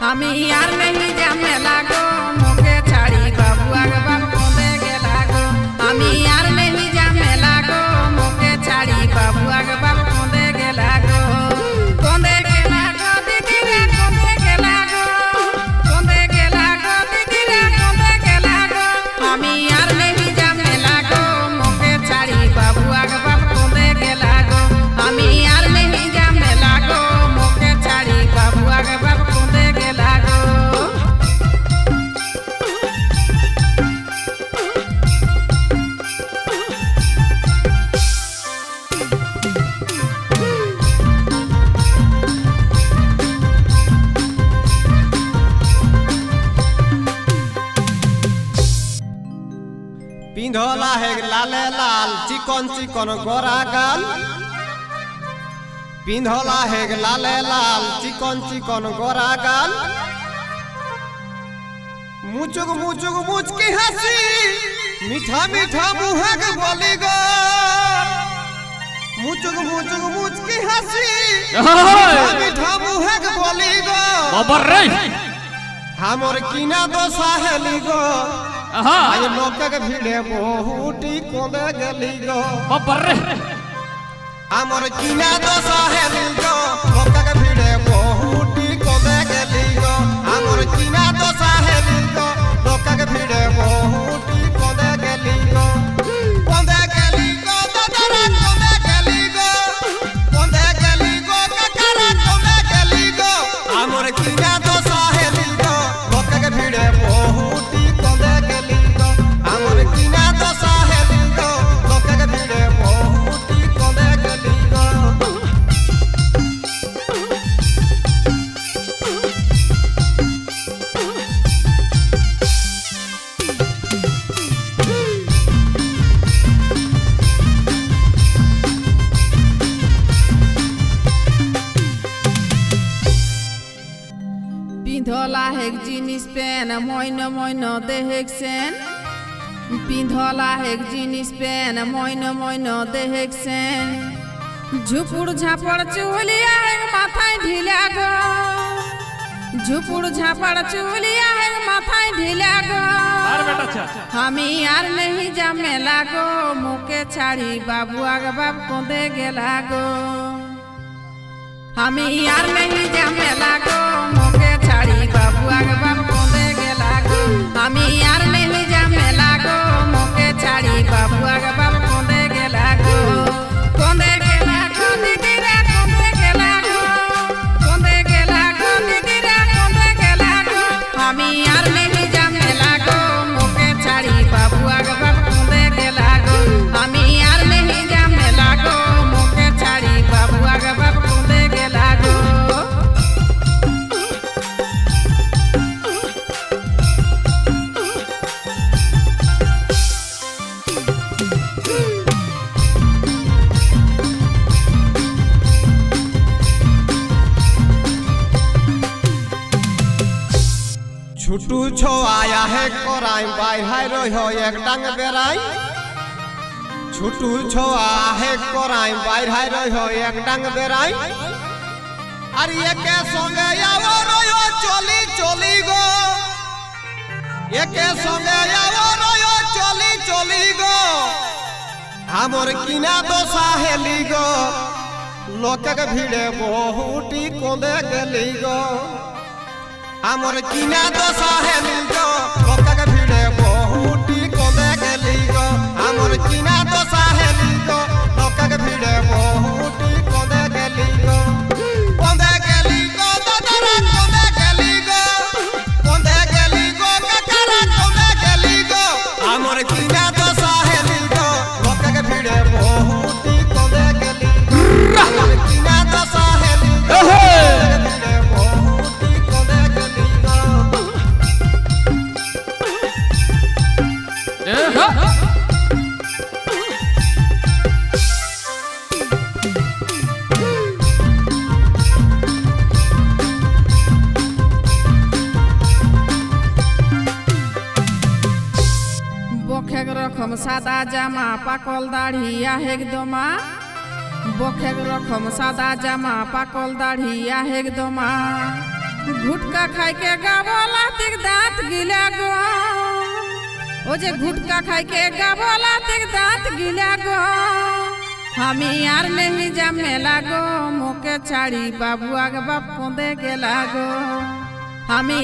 हम यार नहीं जमेला गो। पिंधला है लाले लाल चिकन चिकन गोरा गाल। पिंधला है लाले लाल चिकन चिकन गोरा गाल। मुचुक मुचुक मुच की हँसी मीठा मीठा मुँह के बोली गो। मुचुक मुचुक मुच की हँसी मीठा मीठा मुँह के बोली गो। बबर रे! हमर किना दो साहेली गो। আহা আজ লোকক ভিড়ে বহুটি কোঁদে গেলি গো বাবার রে আমার কিনা দশা হেলি গো লোকক ভিড়ে অনেক জিনিস পেন মইন ময়ন দেহেকছেন পিঁধলা হেক জিনিস পেন মইন ময়ন দেহেকছেন ঝুপুর ঝাপড় চুলিয়া হেক মাথায় ঢিলা গো। ঝুপুর ঝাপড় চুলিয়া হেক মাথায় ঢিলা গো। আমি আর নেহি যা মেলা গো মুখে ছাড়ি বাবু আগ বাব কোঁদে গেলা গো। আমি আর নেহি যা মেলা গো Wagabah ছুটু ছো আয়া হে করাই, বাই হাই রই এক ডাং বেড়াই। ছুটু ছো আহে করাই, বাই হাই রই এক ডাং বেড়াই। আর একে সঙ্গে রই চলি চলি গো। একে সঙ্গে রই চলি চলি গো। আমার কিনা দশা হেলি গো। লোককে ভিড়ে বহুটি কোঁদে গেলি গো। আমার কিনা দশা হেলি গো লোককে ভিড়ে বহুটি কবে গেলি গো আমার কিনা দশা রকম সাদা জামা, পাকল দাড়ি, আহেক দমা। বখেক রকম সাদা জামা, পাকল দাড়ি, আহেক দমা। গুটকা খাইকে গাবলা তিক দাঁত গিলা গো। ও যে গুটকা খাইকে গাবলা তিক দাঁত গিলা গো। আমি আর নেহি জামে লাগো মোকে ছাড়ি বাবু আগ বাপ কোঁদে গেলা গো। আমি